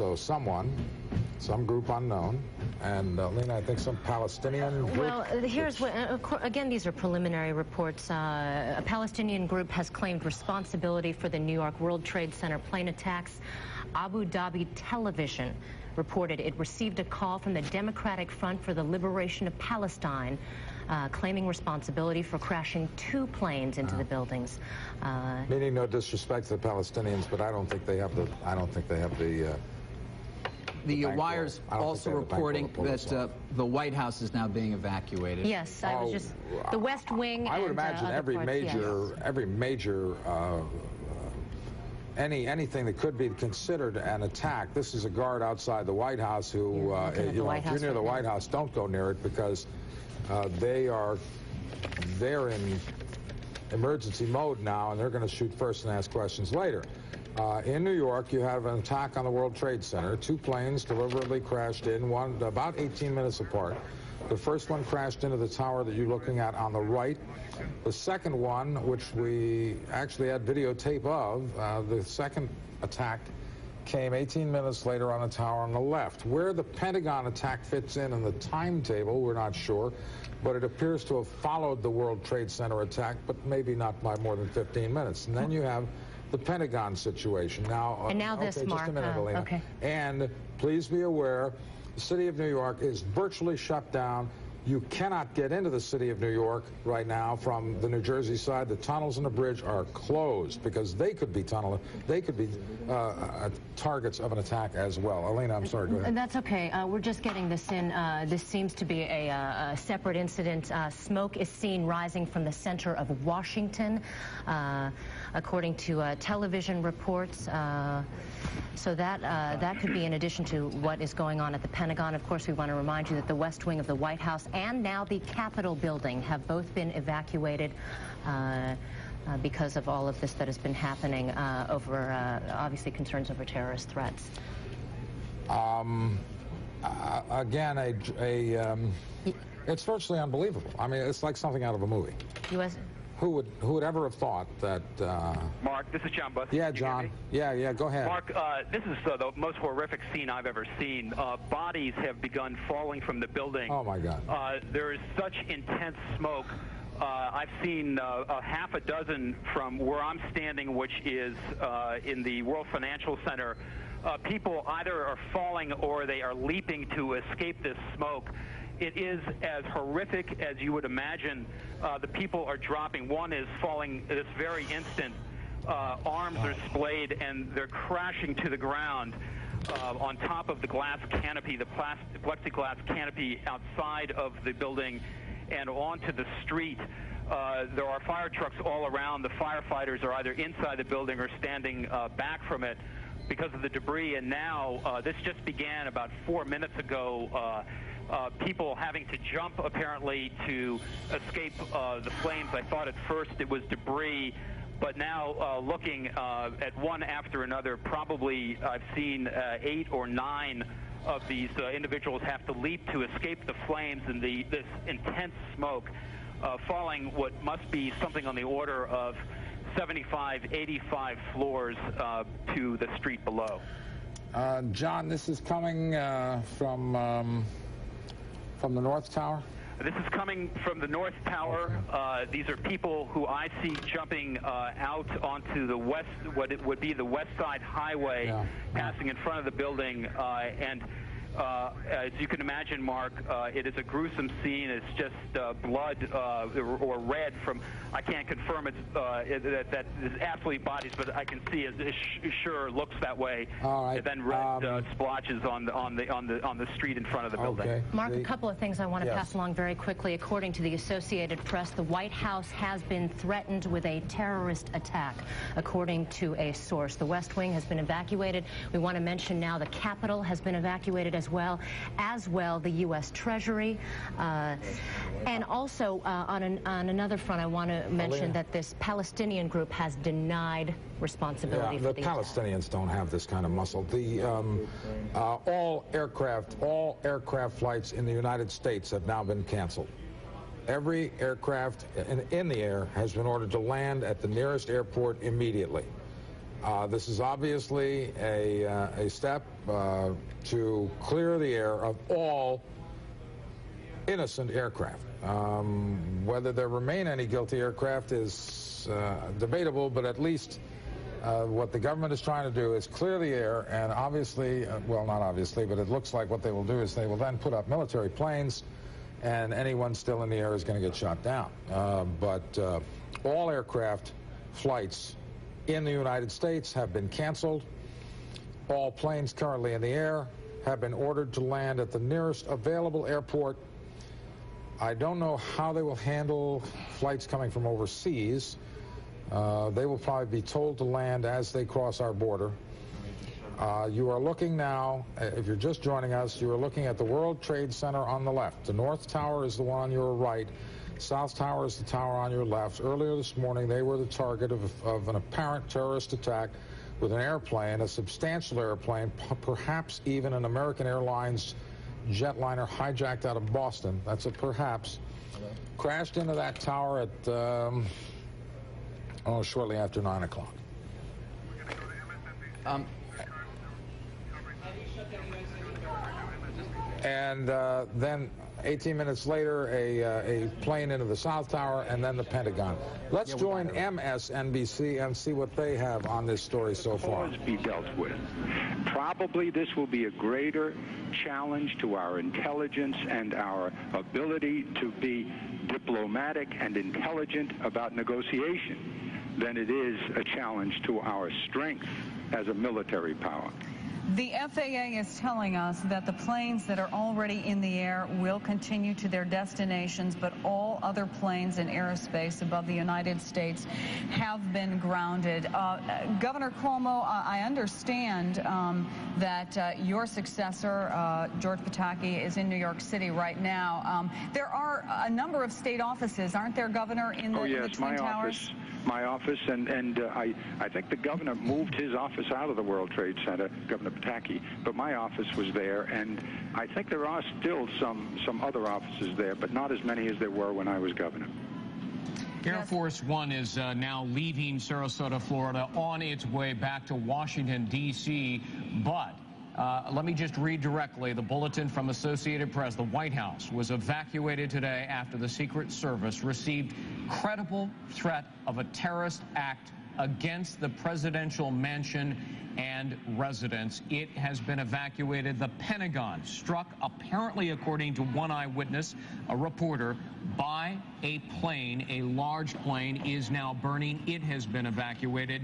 So someone, some group unknown, and uh, Lena, I think some Palestinian group. Well, here's what, uh, again, these are preliminary reports. Uh, a Palestinian group has claimed responsibility for the New York World Trade Center plane attacks. Abu Dhabi Television reported it received a call from the Democratic Front for the Liberation of Palestine, uh, claiming responsibility for crashing two planes into the buildings. Uh, Meaning no disrespect to the Palestinians, but I don't think they have the. I don't think they have the. Uh, The uh, bankroll. wire's I also the reporting to pull this that uh, the White House is now being evacuated. yes, I was Oh, just the West Wing. I would and, uh, imagine other every parts, major, yes. every major, uh, any anything that could be considered an attack. This is a guard outside the White House who, Yeah, uh, you the know, White if you're House near the right now. White House, don't go near it because uh, they are they're in emergency mode now, and they're going to shoot first and ask questions later. Uh, in New York, you have an attack on the World Trade Center. Two planes deliberately crashed in, one about 18 minutes apart. The first one crashed into the tower that you're looking at on the right. The second one, which we actually had videotape of, uh, the second attack came 18 minutes later on the tower on the left. Where the Pentagon attack fits in in the timetable, we're not sure, but it appears to have followed the World Trade Center attack, but maybe not by more than 15 minutes. And then you have the Pentagon situation. Now, uh, And now okay, this, just a minute, uh, Alina. okay. And please be aware, the city of New York is virtually shut down. You cannot get into the city of New York right now from the New Jersey side. The tunnels and the bridge are closed because they could be tunnel, they could be uh, uh, targets of an attack as well. Alina, I'm sorry. Go ahead. And That's okay. Uh, we're just getting this in. Uh, this seems to be a, uh, a separate incident. Uh, smoke is seen rising from the center of Washington, uh, according to uh, television reports. Uh, so that uh, that could be in addition to what is going on at the Pentagon. Of course, we want to remind you that the West Wing of the White House and now the Capitol building have both been evacuated. Uh, because of all of this that has been happening uh, over, uh, obviously, concerns over terrorist threats. Um, uh, again, a, a um, it's virtually unbelievable. I mean, it's like something out of a movie. U.S. Who would who would ever have thought that? Uh, Mark, this is John Buss. yeah, Can you hear John. Yeah, yeah. Go ahead. Mark, uh, this is uh, the most horrific scene I've ever seen. Uh, bodies have begun falling from the building. Oh my God. Uh, there is such intense smoke. Uh, I've seen uh, a half a dozen from where I'm standing, which is uh, in the World Financial Center. Uh, people either are falling or they are leaping to escape this smoke. It is as horrific as you would imagine. Uh, the people are dropping. One is falling this very instant. Uh, arms are splayed and they're crashing to the ground uh, on top of the glass canopy, the plastic, plexiglass canopy outside of the building and onto the street. Uh, there are fire trucks all around. The firefighters are either inside the building or standing uh, back from it because of the debris. And now, uh, this just began about four minutes ago. Uh, uh, people having to jump apparently to escape uh, the flames. I thought at first it was debris, but now looking at one after another, probably I've seen eight or nine of these uh, individuals have to leap to escape the flames and the this intense smoke, uh, falling what must be something on the order of 75, 85 floors uh, to the street below. Uh, John, this is coming uh, from um, from the North Tower. This is coming from the North Tower. Uh, these are people who I see jumping uh, out onto the west, what it would be the West Side Highway, Yeah. passing in front of the building. Uh, and uh, as you can imagine, Mark, uh, it is a gruesome scene. It's just uh, blood uh, or, or red from. I can't confirm it's uh, it, that that is absolutely bodies, but I can see it, it sh- sure looks that way. All right, And then red um, uh, splotches on the on the on the on the street in front of the building. Okay. Mark, The- a couple of things I want to Yes. pass along very quickly. According to the Associated Press, the White House has been threatened with a terrorist attack, according to a source. The West Wing has been evacuated. We want to mention now the Capitol has been evacuated as well, as well the U.S. Treasury. Uh, and also, uh, on, an, on another front, I want to mention that this Palestinian group has denied responsibility Yeah, for the. Palestinians don't have this kind of muscle. The um, uh, all aircraft, all aircraft flights in the United States have now been canceled. Every aircraft in, in the air has been ordered to land at the nearest airport immediately. Uh, this is obviously a, uh, a step uh, to clear the air of all innocent aircraft. Um, whether there remain any guilty aircraft is uh, debatable, but at least uh, what the government is trying to do is clear the air, and obviously, uh, well, not obviously, but it looks like what they will do is they will then put up military planes, and anyone still in the air is going to get shot down. But all aircraft flights in the United States have been canceled. All planes currently in the air have been ordered to land at the nearest available airport. I don't know how they will handle flights coming from overseas. Uh, they will probably be told to land as they cross our border. Uh, you are looking now, uh, if you're just joining us, you are looking at the World Trade Center on the left. The North Tower is the one on your right. South Tower is the tower on your left. Earlier this morning, they were the target of, of an apparent terrorist attack with an airplane, a substantial airplane, perhaps even an American Airlines jetliner hijacked out of Boston. That's a perhaps. Crashed into that tower at um, oh, shortly after 9 o'clock. Um, and uh, then 18 minutes later, a, uh, a plane into the South Tower, and then the Pentagon. Let's join MSNBC and see what they have on this story so far. be dealt with. Probably this will be a greater challenge to our intelligence and our ability to be diplomatic and intelligent about negotiation than it is a challenge to our strength as a military power. The FAA is telling us that the planes that are already in the air will continue to their destinations, but all other planes in aerospace above the United States have been grounded. Uh, Governor Cuomo, I understand um, that uh, your successor, uh, George Pataki, is in New York City right now. Um, there are a number of state offices, aren't there, Governor, in the, oh, yes, in the Twin my Towers? Office my office, and and uh, I I think the governor moved his office out of the World Trade Center, Governor Pataki, but my office was there, and I think there are still some some other offices there, but not as many as there were when I was governor. Air. Force One is uh, now leaving Sarasota, Florida, on its way back to Washington, D.C., but uh, let me just read directly the bulletin from Associated Press. The White House was evacuated today after the Secret Service received credible threat of a terrorist act against the presidential mansion and residence. It has been evacuated. The Pentagon struck, apparently, according to one eyewitness, a reporter, by a plane. A large plane is now burning. It has been evacuated.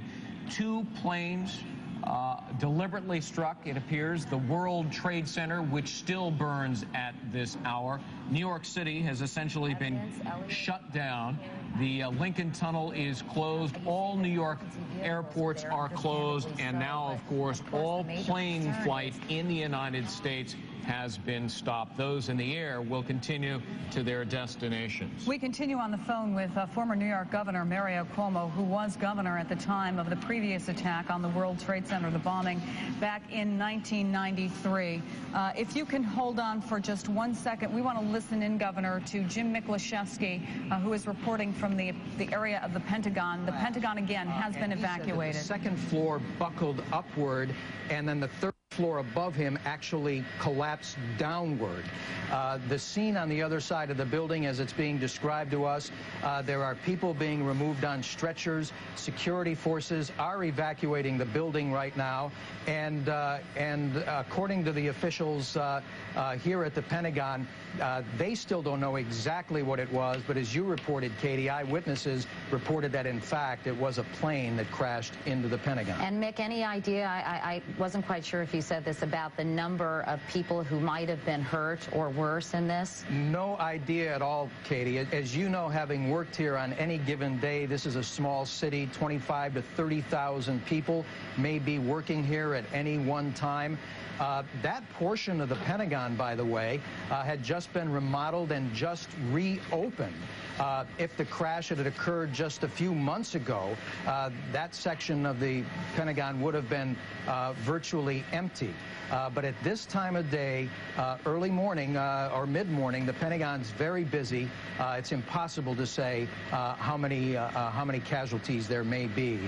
Two planes uh, deliberately struck, it appears, the World Trade Center, which still burns at this hour. New York City has essentially been shut down. The uh, Lincoln Tunnel is closed. All New York airports are closed. And now, of course, all plane flight in the United States has been stopped. Those in the air will continue to their destinations. We continue on the phone with uh, former New York Governor Mario Cuomo, who was governor at the time of the previous attack on the World Trade Center, the bombing back in 1993. Uh, if you can hold on for just one second, we want to listen in, Governor, to Jim Miklaszewski, uh, who is reporting from the, the area of the Pentagon. The Pentagon, again, has been evacuated. The second floor buckled upward, and then the third floor above him actually collapsed downward. Uh, the scene on the other side of the building, as it's being described to us, uh, there are people being removed on stretchers. Security forces are evacuating the building right now, and uh, and according to the officials uh, uh, here at the Pentagon, uh, they still don't know exactly what it was. But as you reported, Katie, eyewitnesses reported that in fact it was a plane that crashed into the Pentagon. And Mick, any idea? I, I wasn't quite sure if you said this about the number of people who might have been hurt or worse in this? No idea at all, Katie. As you know, having worked here on any given day, this is a small city, 25 to 30,000 people may be working here at any one time. Uh, that portion of the Pentagon, by the way, uh, had just been remodeled and just reopened. Uh, if the crash had occurred just a few months ago, uh, that section of the Pentagon would have been uh, virtually empty. Plenty. Uh, but at this time of day, uh, early morning uh, or mid-morning, the Pentagon's very busy. Uh, it's impossible to say uh, how many how many casualties there may be.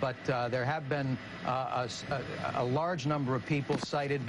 but there have been a, a large number of people cited.